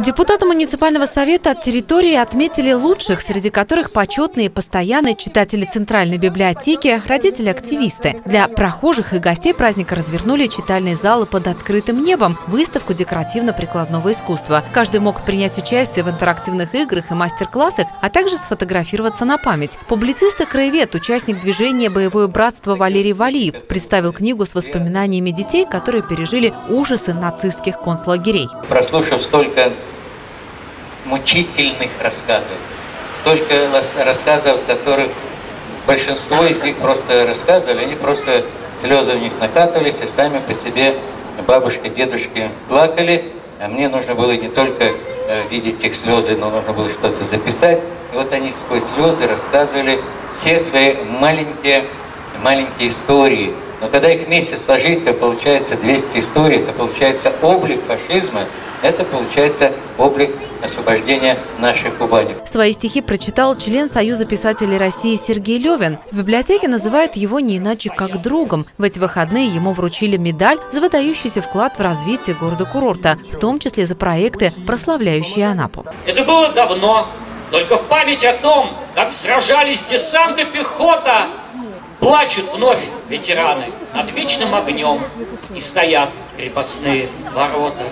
Депутаты муниципального совета от территории отметили лучших, среди которых почетные постоянные читатели Центральной библиотеки, родители-активисты. Для прохожих и гостей праздника развернули читальные залы под открытым небом, выставку декоративно-прикладного искусства. Каждый мог принять участие в интерактивных играх и мастер-классах, а также сфотографироваться на память. Публицист и краевед, участник движения «Боевое братство» Валерий Валиев представил книгу с воспоминаниями детей, которые пережили ужасы нацистских концлагерей. Прослушав столько мучительных рассказов. Столько рассказов, которых большинство из них просто рассказывали, они просто слезы в них накатывались, и сами по себе бабушки, дедушки плакали, а мне нужно было не только э, видеть их слезы, но нужно было что-то записать. И вот они сквозь слезы рассказывали все свои маленькие, маленькие истории. Но когда их вместе сложить, то получается 200 историй, это получается облик фашизма, это получается облик освобождения нашей Кубани. Свои стихи прочитал член Союза писателей России Сергей Левин. В библиотеке называют его не иначе как другом. В эти выходные ему вручили медаль за выдающийся вклад в развитие города-курорта, в том числе за проекты, прославляющие Анапу. Это было давно, только в память о том, как сражались десант и пехота, плачут вновь ветераны над вечным огнем и стоят крепостные ворота.